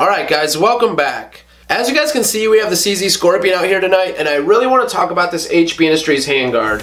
Alright guys, welcome back. As you guys can see, we have the CZ Scorpion out here tonight, and I really want to talk about this HB Industries handguard.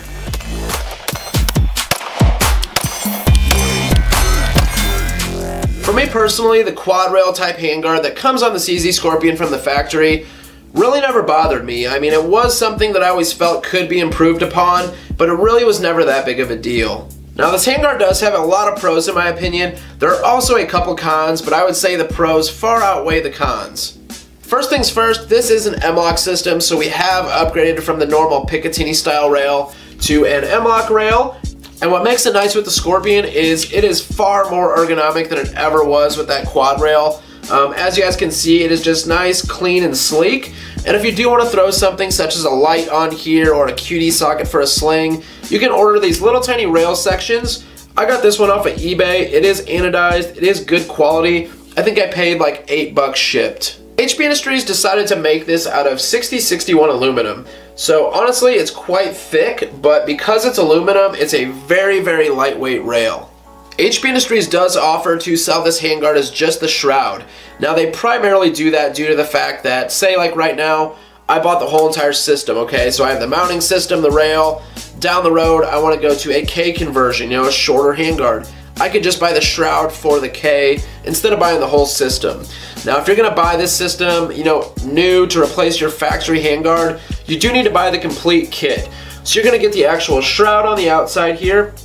For me personally, the quad rail type handguard that comes on the CZ Scorpion from the factory really never bothered me. I mean, it was something that I always felt could be improved upon, but it really was never that big of a deal. Now this handguard does have a lot of pros in my opinion. There are also a couple cons, but I would say the pros far outweigh the cons. First things first, this is an M-LOK system, so we have upgraded from the normal Picatinny style rail to an M-LOK rail. And what makes it nice with the Scorpion is it is far more ergonomic than it ever was with that quad rail. Um, as you guys can see, it is just nice, clean, and sleek. And if you do want to throw something such as a light on here or a QD socket for a sling, you can order these little tiny rail sections. I got this one off of eBay. It is anodized. It is good quality. I think I paid like 8 bucks shipped. HB Industries decided to make this out of 6061 aluminum. So honestly, it's quite thick, but because it's aluminum, it's a very, very lightweight rail. HB Industries does offer to sell this handguard as just the shroud. Now they primarily do that due to the fact that, say like right now, I bought the whole entire system, okay? So I have the mounting system, the rail. Down the road, I want to go to a K conversion, you know, a shorter handguard. I could just buy the shroud for the K instead of buying the whole system. Now, if you're gonna buy this system, you know, new to replace your factory handguard, you do need to buy the complete kit. So you're gonna get the actual shroud on the outside here,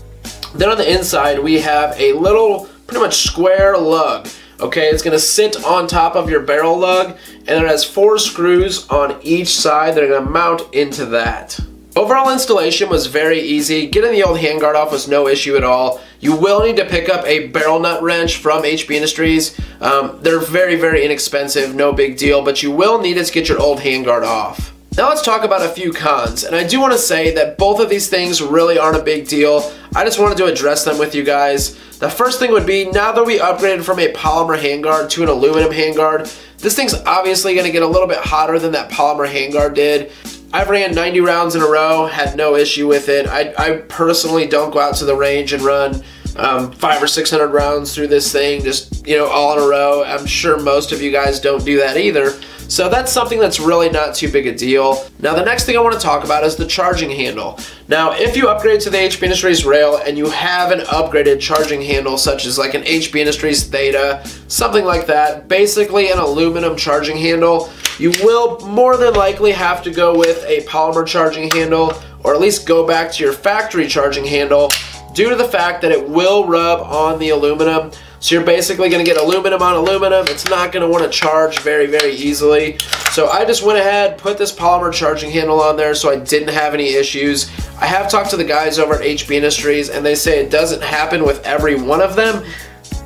then on the inside, we have a little, pretty much square lug. Okay, it's gonna sit on top of your barrel lug, and it has four screws on each side that are gonna mount into that. Overall installation was very easy. Getting the old handguard off was no issue at all. You will need to pick up a barrel nut wrench from HB Industries. Um, they're very, very inexpensive, no big deal, but you will need it to get your old handguard off. Now let's talk about a few cons, and I do want to say that both of these things really aren't a big deal. I just wanted to address them with you guys. The first thing would be, now that we upgraded from a polymer handguard to an aluminum handguard, this thing's obviously going to get a little bit hotter than that polymer handguard did. I've ran 90 rounds in a row, had no issue with it. I, I personally don't go out to the range and run um, five or 600 rounds through this thing, just, you know, all in a row. I'm sure most of you guys don't do that either. So that's something that's really not too big a deal. Now the next thing I want to talk about is the charging handle. Now if you upgrade to the HB Industries rail and you have an upgraded charging handle such as like an HB Industries Theta, something like that, basically an aluminum charging handle, you will more than likely have to go with a polymer charging handle or at least go back to your factory charging handle due to the fact that it will rub on the aluminum. So you're basically going to get aluminum on aluminum. It's not going to want to charge very, very easily. So I just went ahead, put this polymer charging handle on there so I didn't have any issues. I have talked to the guys over at HB Industries and they say it doesn't happen with every one of them.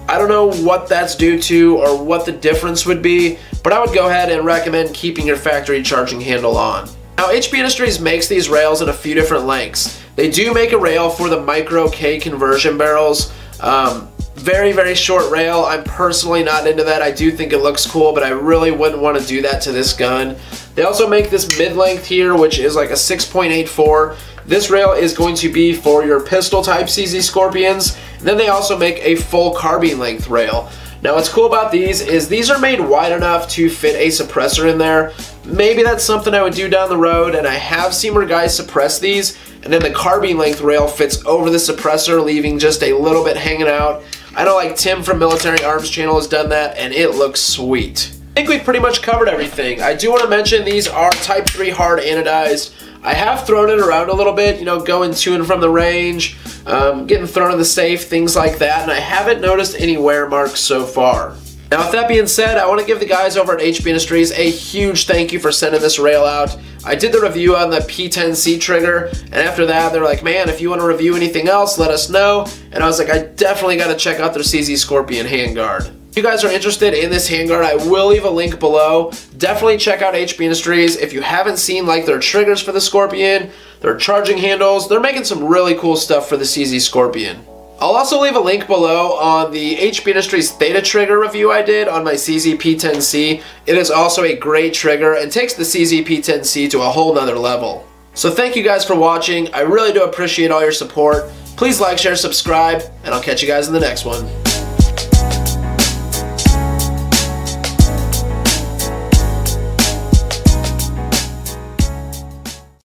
I don't know what that's due to or what the difference would be, but I would go ahead and recommend keeping your factory charging handle on. Now HB Industries makes these rails in a few different lengths. They do make a rail for the micro K conversion barrels. Um, very, very short rail. I'm personally not into that. I do think it looks cool, but I really wouldn't want to do that to this gun. They also make this mid-length here, which is like a 6.84. This rail is going to be for your pistol type CZ Scorpions. And then they also make a full carbine length rail. Now what's cool about these is these are made wide enough to fit a suppressor in there. Maybe that's something I would do down the road and I have seen where guys suppress these and then the carbine length rail fits over the suppressor leaving just a little bit hanging out. I know like Tim from Military Arms Channel has done that and it looks sweet. I think we've pretty much covered everything. I do want to mention these are Type 3 hard anodized. I have thrown it around a little bit, you know, going to and from the range, um, getting thrown in the safe, things like that, and I haven't noticed any wear marks so far. Now with that being said, I want to give the guys over at HB Industries a huge thank you for sending this rail out. I did the review on the P10C trigger, and after that they're like, man, if you want to review anything else, let us know. And I was like, I definitely got to check out their CZ Scorpion handguard. If you guys are interested in this handguard, I will leave a link below. Definitely check out HB Industries. If you haven't seen like their triggers for the Scorpion, their charging handles, they're making some really cool stuff for the CZ Scorpion. I'll also leave a link below on the HB Industries Theta trigger review I did on my CZ-P10C. It is also a great trigger and takes the CZ-P10C to a whole nother level. So thank you guys for watching. I really do appreciate all your support. Please like, share, subscribe, and I'll catch you guys in the next one.